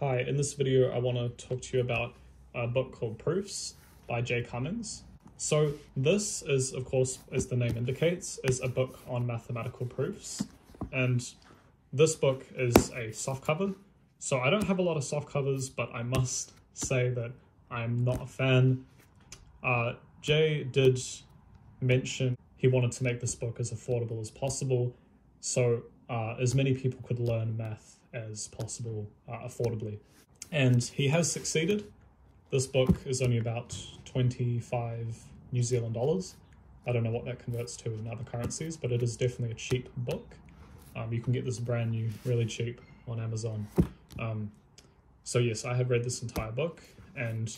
Hi, in this video I want to talk to you about a book called Proofs by Jay Cummings. So this is, of course, as the name indicates, is a book on mathematical proofs. And this book is a softcover. So I don't have a lot of soft covers, but I must say that I'm not a fan. Uh, Jay did mention he wanted to make this book as affordable as possible, so uh, as many people could learn math as possible uh, affordably. And he has succeeded. This book is only about 25 New Zealand dollars. I don't know what that converts to in other currencies, but it is definitely a cheap book. Um, you can get this brand new, really cheap on Amazon. Um, so yes, I have read this entire book, and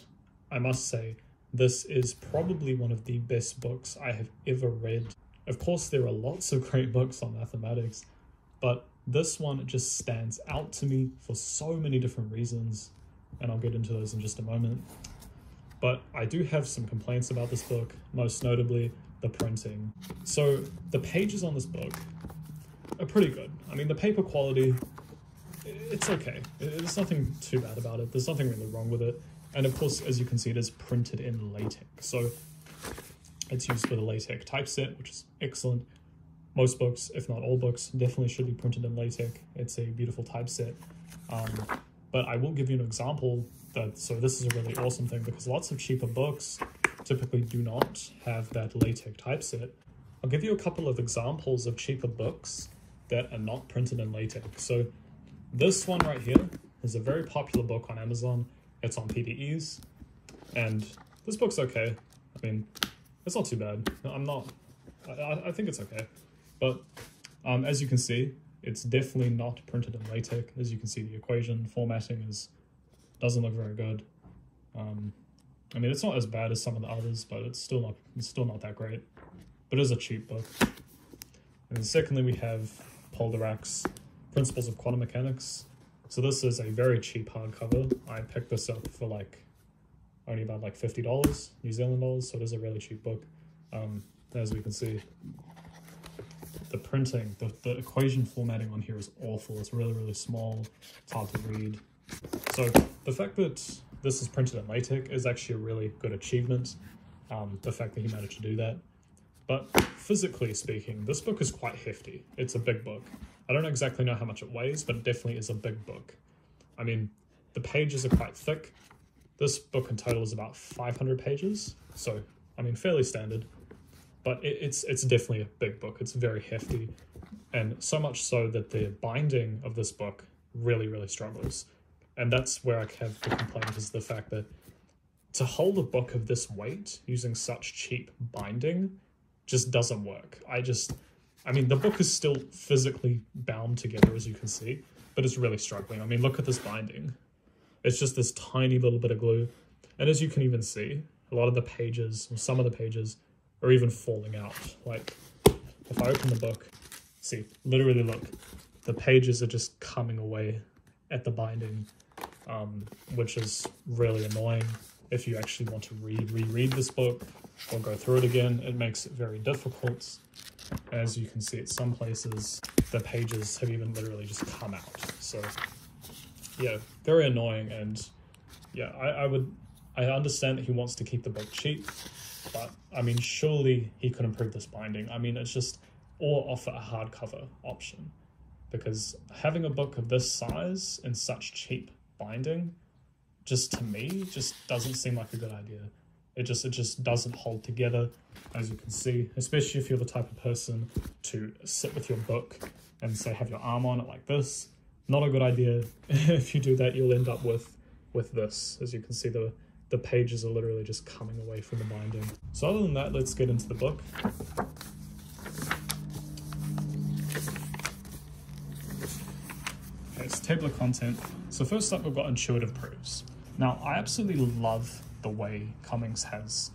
I must say, this is probably one of the best books I have ever read. Of course, there are lots of great books on mathematics, but this one just stands out to me for so many different reasons, and I'll get into those in just a moment. But I do have some complaints about this book, most notably the printing. So the pages on this book are pretty good. I mean, the paper quality, it's okay. There's nothing too bad about it. There's nothing really wrong with it. And of course, as you can see, it is printed in LaTeX. So it's used with a LaTeX typeset, which is excellent most books, if not all books, definitely should be printed in LaTeX. It's a beautiful typeset. Um, but I will give you an example that, so this is a really awesome thing because lots of cheaper books typically do not have that LaTeX typeset. I'll give you a couple of examples of cheaper books that are not printed in LaTeX. So this one right here is a very popular book on Amazon. It's on PDEs, and this book's okay. I mean, it's not too bad. I'm not, I, I think it's okay. But um, as you can see, it's definitely not printed in LaTeX. As you can see, the equation formatting is doesn't look very good. Um, I mean, it's not as bad as some of the others, but it's still not it's still not that great. But it is a cheap book. And secondly, we have Paul Dirac's Principles of Quantum Mechanics. So this is a very cheap hardcover. I picked this up for like only about like $50 New Zealand dollars, so it is a really cheap book. Um, as we can see, the printing, the, the equation formatting on here is awful. It's really, really small. It's hard to read. So the fact that this is printed in LaTeX is actually a really good achievement. Um, the fact that he managed to do that. But physically speaking, this book is quite hefty. It's a big book. I don't exactly know how much it weighs, but it definitely is a big book. I mean, the pages are quite thick. This book in total is about 500 pages. So, I mean, fairly standard but it, it's it's definitely a big book. It's very hefty, and so much so that the binding of this book really really struggles, and that's where I have the complaint is the fact that to hold a book of this weight using such cheap binding just doesn't work. I just, I mean, the book is still physically bound together as you can see, but it's really struggling. I mean, look at this binding. It's just this tiny little bit of glue. And as you can even see, a lot of the pages, or some of the pages, or even falling out. Like, if I open the book, see, literally look, the pages are just coming away at the binding, um, which is really annoying. If you actually want to read, reread this book or go through it again, it makes it very difficult. As you can see at some places, the pages have even literally just come out. So yeah, very annoying. And yeah, I, I would, I understand that he wants to keep the book cheap, but I mean, surely he could improve this binding. I mean, it's just, or offer a hardcover option. Because having a book of this size and such cheap binding, just to me, just doesn't seem like a good idea. It just it just doesn't hold together, as you can see, especially if you're the type of person to sit with your book and say have your arm on it like this. Not a good idea. if you do that, you'll end up with with this. As you can see, the the pages are literally just coming away from the binding. So other than that, let's get into the book. Okay, so table of content. So first up, we've got intuitive proofs. Now, I absolutely love the way Cummings has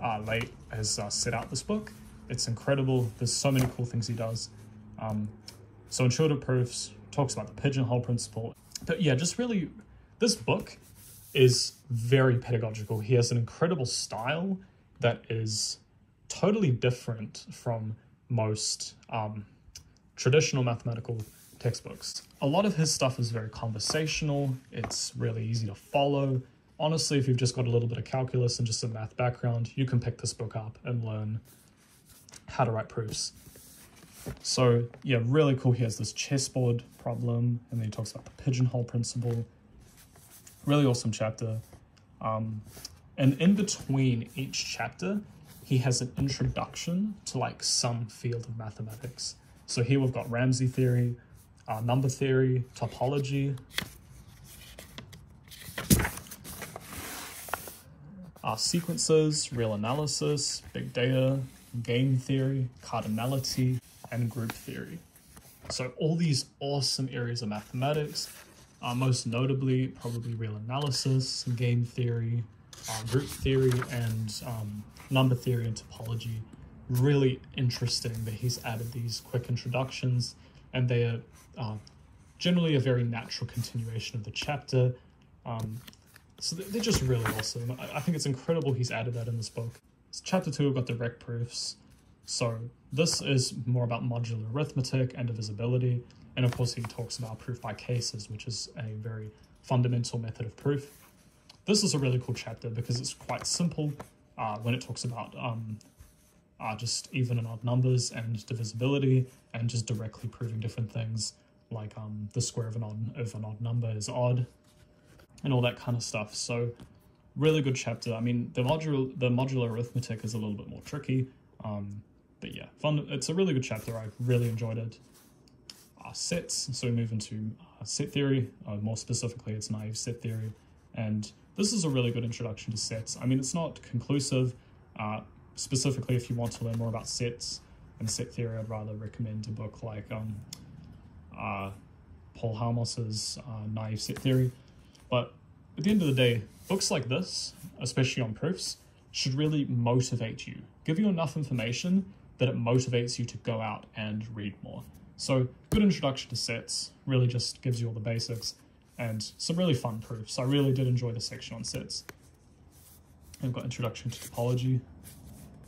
uh, late has uh, set out this book. It's incredible. There's so many cool things he does. Um, so intuitive proofs talks about the pigeonhole principle. But yeah, just really, this book is very pedagogical. He has an incredible style that is totally different from most um, traditional mathematical textbooks. A lot of his stuff is very conversational, it's really easy to follow. Honestly, if you've just got a little bit of calculus and just a math background, you can pick this book up and learn how to write proofs. So, yeah, really cool. He has this chessboard problem, and then he talks about the pigeonhole principle. Really awesome chapter. Um, and in between each chapter, he has an introduction to like some field of mathematics. So here we've got Ramsey theory, uh, number theory, topology, uh, sequences, real analysis, big data, game theory, cardinality, and group theory. So all these awesome areas of mathematics, uh, most notably probably real analysis, game theory, uh, group theory, and um, number theory and topology. Really interesting that he's added these quick introductions, and they are uh, generally a very natural continuation of the chapter. Um, so they're just really awesome. I think it's incredible he's added that in this book. So chapter 2, we've got direct proofs. So this is more about modular arithmetic and divisibility. And of course, he talks about proof by cases, which is a very fundamental method of proof. This is a really cool chapter because it's quite simple uh, when it talks about um, uh, just even and odd numbers and divisibility and just directly proving different things like um, the square of an odd, of an odd number is odd and all that kind of stuff. So really good chapter. I mean, the modular the modular arithmetic is a little bit more tricky, um, but yeah, fun. It's a really good chapter. I really enjoyed it. Uh, sets. So we move into uh, set theory. Uh, more specifically, it's naive set theory, and this is a really good introduction to sets. I mean, it's not conclusive. Uh, specifically, if you want to learn more about sets and set theory, I'd rather recommend a book like um, Paul Halmos's uh, Naive Set Theory. But at the end of the day, books like this, especially on proofs, should really motivate you, give you enough information that it motivates you to go out and read more. So, good introduction to sets really just gives you all the basics and some really fun proofs. I really did enjoy the section on sets. We've got introduction to topology.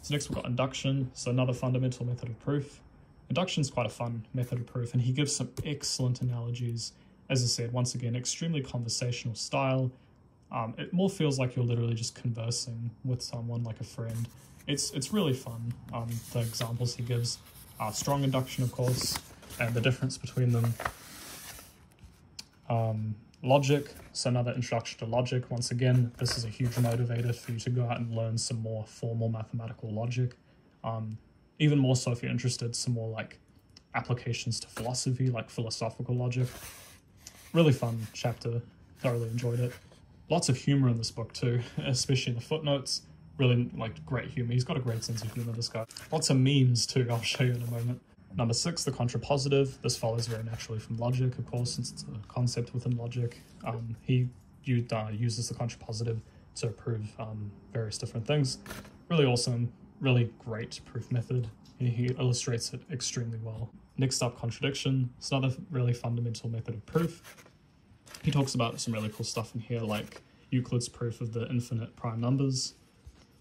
So next we've got induction, so another fundamental method of proof. Induction is quite a fun method of proof, and he gives some excellent analogies as I said, once again, extremely conversational style. Um, it more feels like you're literally just conversing with someone like a friend. It's it's really fun. Um, the examples he gives are strong induction, of course, and the difference between them. Um, logic, so another introduction to logic. Once again, this is a huge motivator for you to go out and learn some more formal mathematical logic. Um, even more so if you're interested, some more like applications to philosophy, like philosophical logic really fun chapter. Thoroughly enjoyed it. Lots of humor in this book too, especially in the footnotes. Really like great humor. He's got a great sense of humor, this guy. Lots of memes too, I'll show you in a moment. Number six, the contrapositive. This follows very naturally from logic, of course, since it's a concept within logic. Um, he uh, uses the contrapositive to prove um, various different things. Really awesome, really great proof method. He illustrates it extremely well. Next up, contradiction. It's another really fundamental method of proof. He talks about some really cool stuff in here, like Euclid's proof of the infinite prime numbers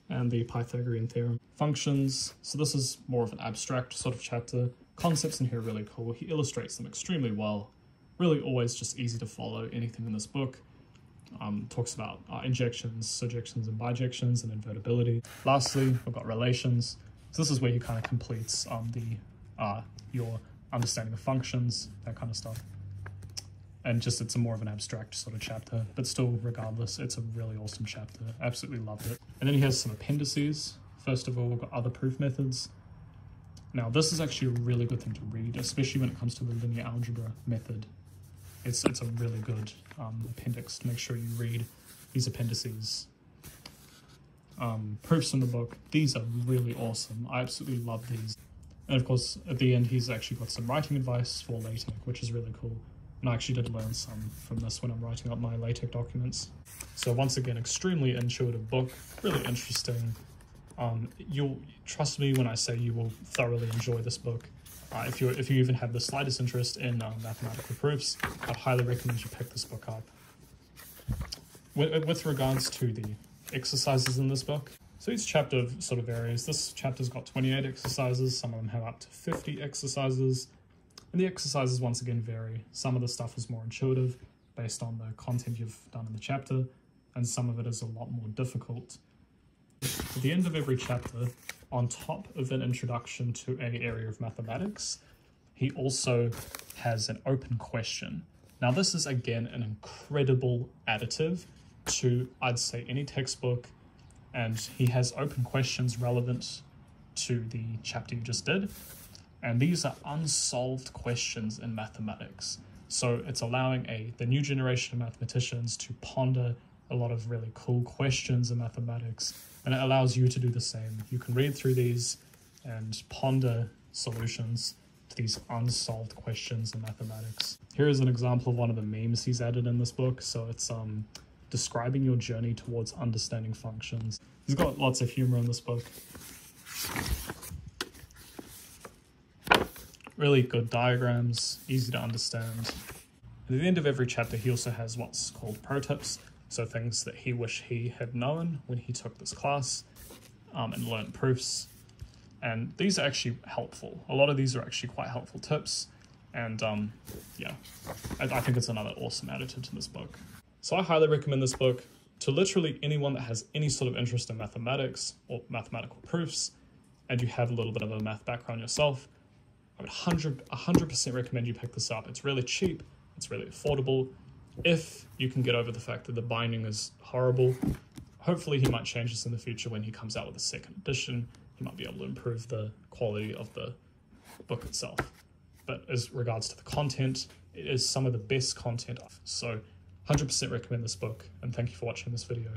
and the Pythagorean theorem. Functions. So this is more of an abstract sort of chapter. Concepts in here are really cool. He illustrates them extremely well. Really always just easy to follow anything in this book. Um, talks about uh, injections, surjections, and bijections, and invertibility. Lastly, we've got relations. So this is where he kind of completes um, the uh, your understanding of functions, that kind of stuff. And just it's a more of an abstract sort of chapter, but still, regardless, it's a really awesome chapter. Absolutely loved it. And then he has some appendices. First of all, we've got other proof methods. Now, this is actually a really good thing to read, especially when it comes to the linear algebra method. It's, it's a really good um, appendix to make sure you read these appendices. Um, proofs in the book, these are really awesome. I absolutely love these. And of course, at the end, he's actually got some writing advice for LaTeX, which is really cool. And I actually did learn some from this when I'm writing up my LaTeX documents. So once again, extremely intuitive book, really interesting. Um, you'll trust me when I say you will thoroughly enjoy this book. Uh, if you if you even have the slightest interest in uh, mathematical proofs, I'd highly recommend you pick this book up. With, with regards to the exercises in this book, so each chapter sort of varies. This chapter's got 28 exercises. Some of them have up to 50 exercises. And the exercises once again vary. Some of the stuff is more intuitive based on the content you've done in the chapter, and some of it is a lot more difficult. At the end of every chapter, on top of an introduction to a area of mathematics, he also has an open question. Now this is again an incredible additive to, I'd say, any textbook, and he has open questions relevant to the chapter you just did. And these are unsolved questions in mathematics. So it's allowing a the new generation of mathematicians to ponder a lot of really cool questions in mathematics, and it allows you to do the same. You can read through these and ponder solutions to these unsolved questions in mathematics. Here is an example of one of the memes he's added in this book. So it's um describing your journey towards understanding functions. He's got lots of humor in this book. Really good diagrams, easy to understand. At the end of every chapter, he also has what's called pro tips, so things that he wish he had known when he took this class um, and learned proofs. And these are actually helpful. A lot of these are actually quite helpful tips. And um, yeah, I, I think it's another awesome additive to this book. So I highly recommend this book to literally anyone that has any sort of interest in mathematics or mathematical proofs, and you have a little bit of a math background yourself. I would 100, 100% recommend you pick this up. It's really cheap, it's really affordable. If you can get over the fact that the binding is horrible, hopefully he might change this in the future when he comes out with a second edition. He might be able to improve the quality of the book itself. But as regards to the content, it is some of the best content. So 100% recommend this book, and thank you for watching this video.